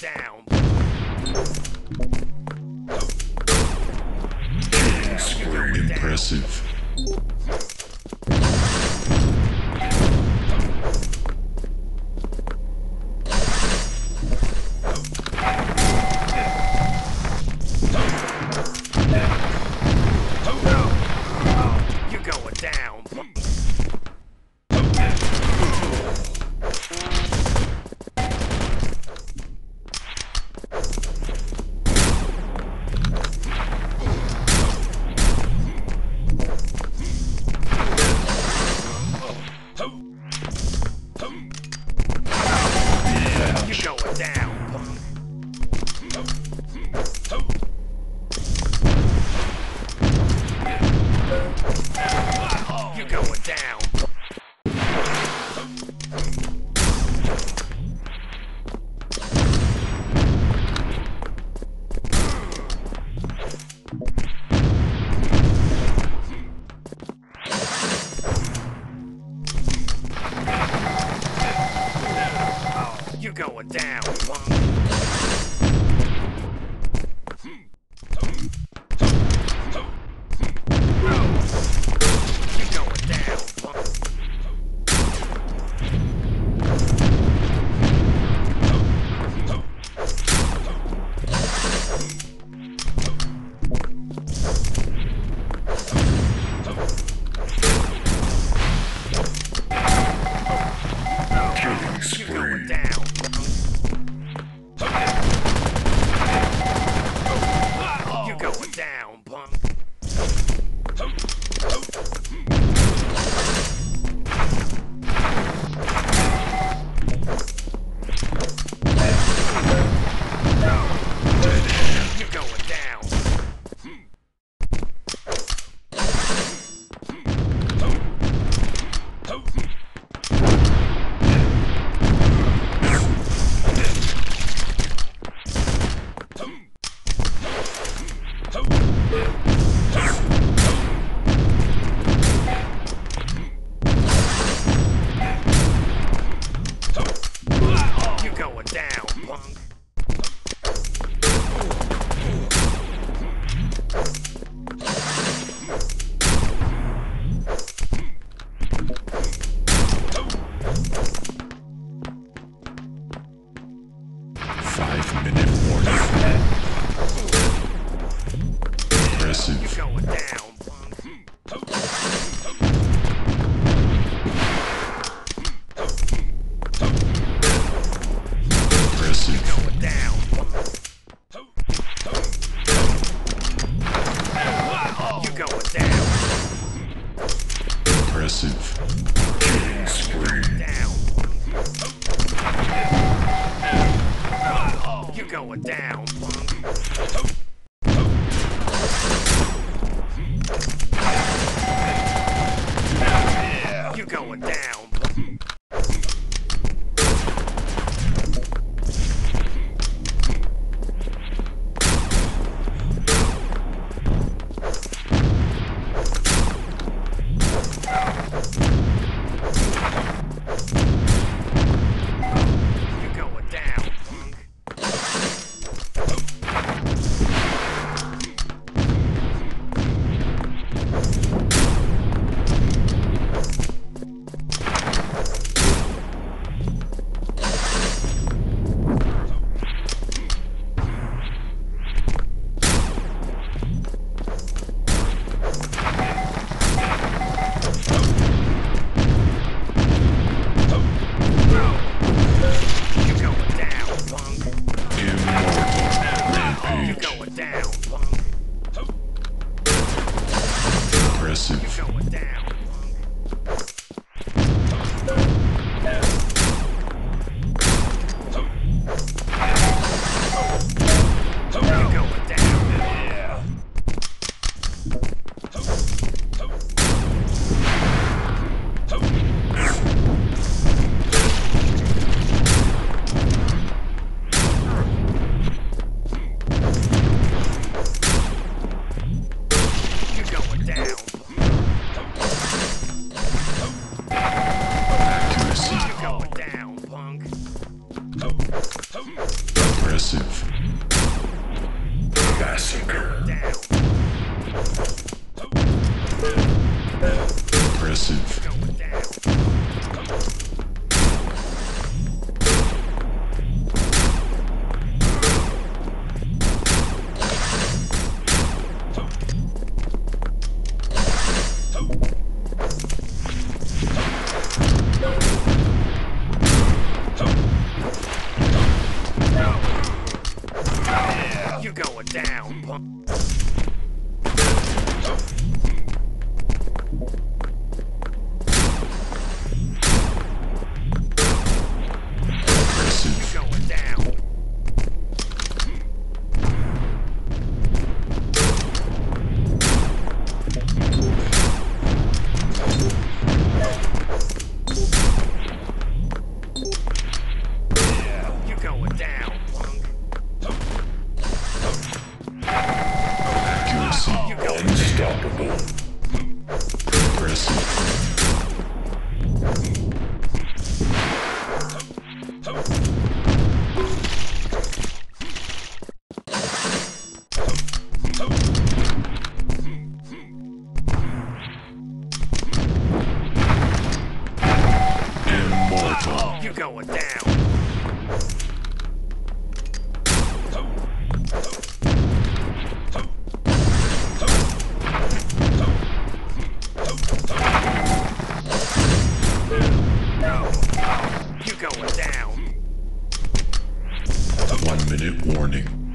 down. Impressive. going down, punk. Oh. Oh, you're going down. You going down. One minute warning.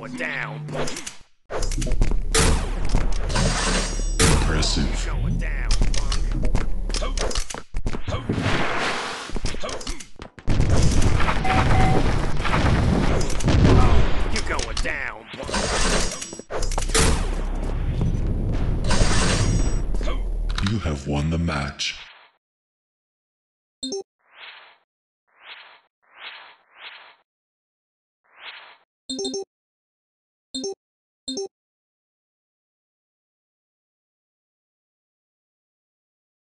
going down. Impressive. Going down. You're going down. You have won the match.